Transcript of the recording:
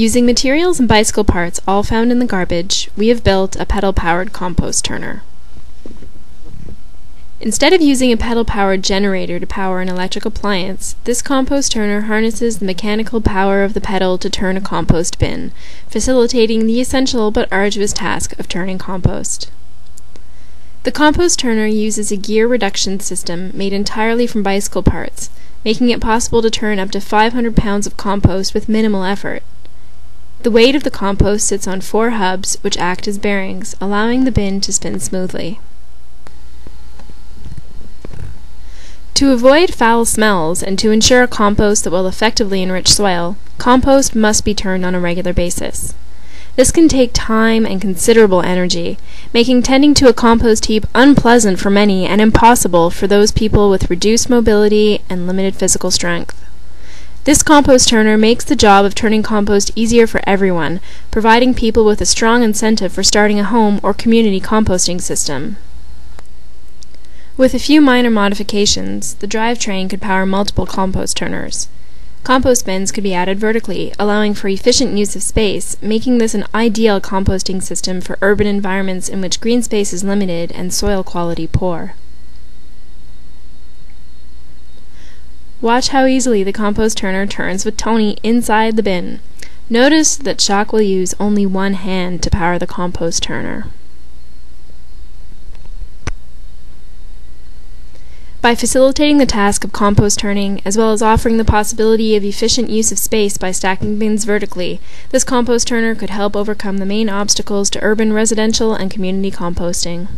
Using materials and bicycle parts all found in the garbage, we have built a pedal-powered compost turner. Instead of using a pedal-powered generator to power an electric appliance, this compost turner harnesses the mechanical power of the pedal to turn a compost bin, facilitating the essential but arduous task of turning compost. The compost turner uses a gear reduction system made entirely from bicycle parts, making it possible to turn up to 500 pounds of compost with minimal effort. The weight of the compost sits on four hubs which act as bearings, allowing the bin to spin smoothly. To avoid foul smells and to ensure a compost that will effectively enrich soil, compost must be turned on a regular basis. This can take time and considerable energy, making tending to a compost heap unpleasant for many and impossible for those people with reduced mobility and limited physical strength. This compost turner makes the job of turning compost easier for everyone, providing people with a strong incentive for starting a home or community composting system. With a few minor modifications, the drivetrain could power multiple compost turners. Compost bins could be added vertically, allowing for efficient use of space, making this an ideal composting system for urban environments in which green space is limited and soil quality poor. Watch how easily the compost turner turns with Tony inside the bin. Notice that Jacques will use only one hand to power the compost turner. By facilitating the task of compost turning, as well as offering the possibility of efficient use of space by stacking bins vertically, this compost turner could help overcome the main obstacles to urban residential and community composting.